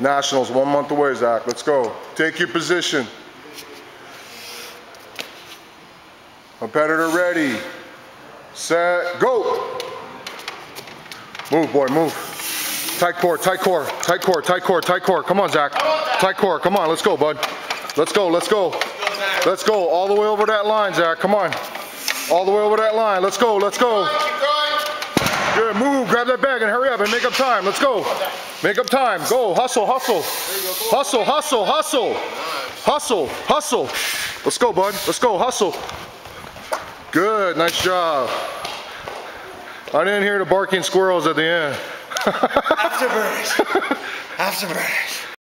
Nationals, one month away, Zack. Let's go. Take your position. Competitor ready. Set, go. Move, boy, move. Tight core, tight core, tight core, tight core, tight core. Come on, Zack. Tight core, come on, let's go, bud. Let's go, let's go. Let's go, all the way over that line, Zack, come on. All the way over that line, let's go, let's go. Grab that bag and hurry up and make up time, let's go. Make up time, go, hustle, hustle. Hustle, hustle, hustle. Hustle, hustle. Let's go, bud, let's go, hustle. Good, nice job. I didn't hear the barking squirrels at the end. Afterbirds. Afterbirds.